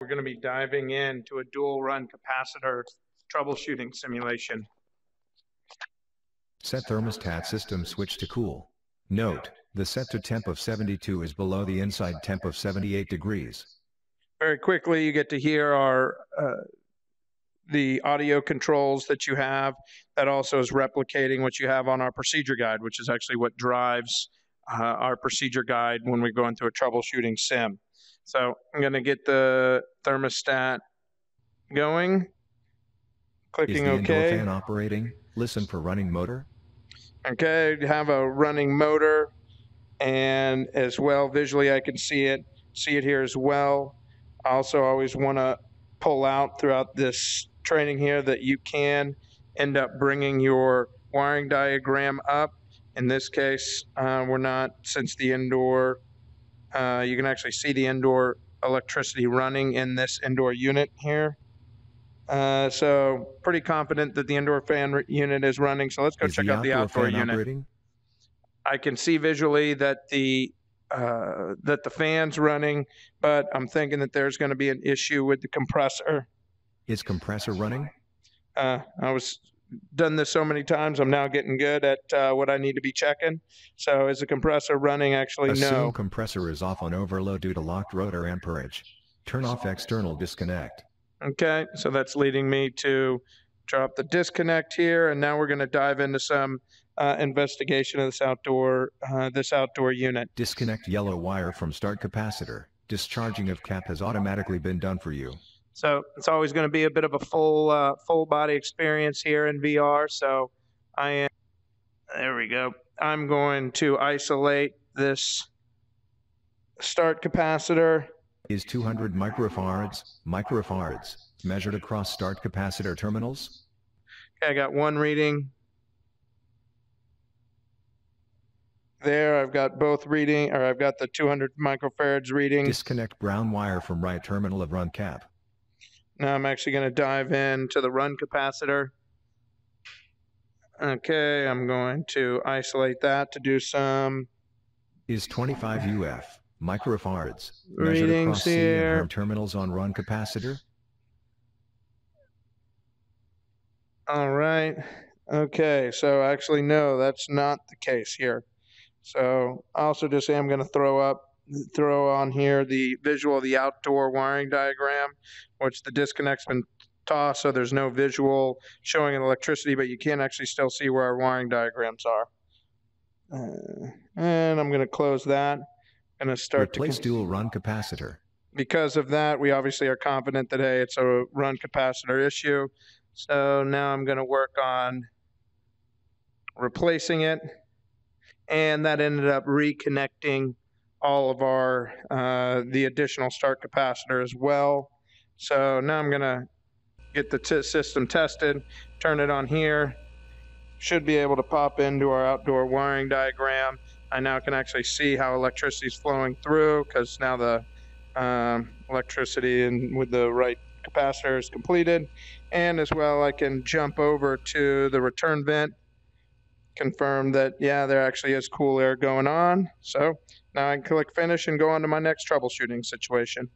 We're going to be diving into a dual run capacitor troubleshooting simulation. Set thermostat system switch to cool. Note, the set to temp of 72 is below the inside temp of 78 degrees. Very quickly, you get to hear our uh, the audio controls that you have. That also is replicating what you have on our procedure guide, which is actually what drives uh, our procedure guide when we go into a troubleshooting sim. So I'm going to get the thermostat going. Clicking Is the indoor OK. fan operating? Listen for running motor. Okay, have a running motor, and as well visually I can see it, see it here as well. I also always want to pull out throughout this training here that you can end up bringing your wiring diagram up. In this case, uh, we're not, since the indoor, uh, you can actually see the indoor electricity running in this indoor unit here. Uh, so pretty confident that the indoor fan unit is running. So let's go Is check out the outdoor outdoor fan unit. operating? I can see visually that the uh, that the fan's running, but I'm thinking that there's going to be an issue with the compressor. Is compressor running? Uh, I was done this so many times. I'm now getting good at uh, what I need to be checking. So is the compressor running? Actually, Assume no. compressor is off on overload due to locked rotor amperage. Turn off external disconnect. Okay, so that's leading me to drop the disconnect here, and now we're going to dive into some uh, investigation of this outdoor uh, this outdoor unit. Disconnect yellow wire from start capacitor. Discharging of cap has automatically been done for you. So it's always going to be a bit of a full uh, full body experience here in VR. So I am there we go. I'm going to isolate this start capacitor. Is 200 microfarads, microfarads, measured across start capacitor terminals? Okay, I got one reading. There, I've got both reading, or I've got the 200 microfarads reading. Disconnect brown wire from right terminal of run cap. Now I'm actually going to dive into the run capacitor. Okay, I'm going to isolate that to do some Is 25 UF, microfarads, measured across C and. Terminals on run capacitor? All right. Okay. So actually, no, that's not the case here. So I also just am going to throw up, throw on here the visual of the outdoor wiring diagram, which the disconnect's been tossed, so there's no visual showing an electricity, but you can actually still see where our wiring diagrams are. Uh, and I'm going to close that. Going to start to Replace con- dual run capacitor. because of that, we obviously are confident that hey, it's a run capacitor issue. So now I'm going to work on replacing it, and that ended up reconnecting all of our uh, the additional start capacitor as well. So now I'm going to get the t- system tested, turn it on here. Should be able to pop into our outdoor wiring diagram. I now can actually see how electricity is flowing through because now the um, electricity and with the right capacitor is completed. And as well, I can jump over to the return vent, confirm that, yeah, there actually is cool air going on. So now I can click finish and go on to my next troubleshooting situation.